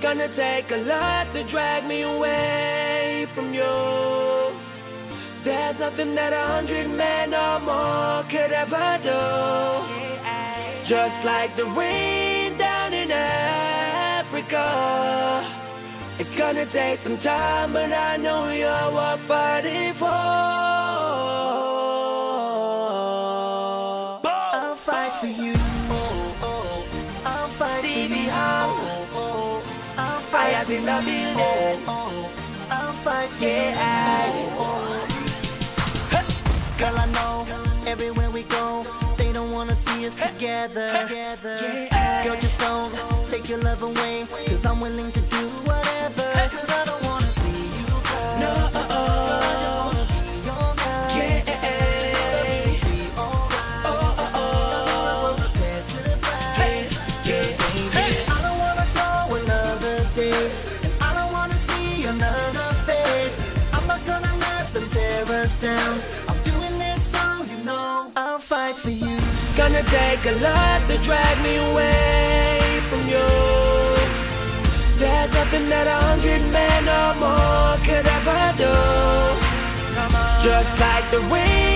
gonna take a lot to drag me away from you. There's nothing that a hundred men or more could ever do. Just like the rain down in Africa. It's gonna take some time, but I know you're worth fighting for. I'll fight Fires for in the building. I'll fight for Yeah. you. Girl, I know everywhere we go, they don't wanna see us together. Yeah. Girl, just don't take your love away, cause I'm willing to do whatever. Cause I don't us down. I'm doing this so you know I'll fight for you. It's gonna take a lot to drag me away from you. There's nothing that a hundred men or more could ever do. Just like the wind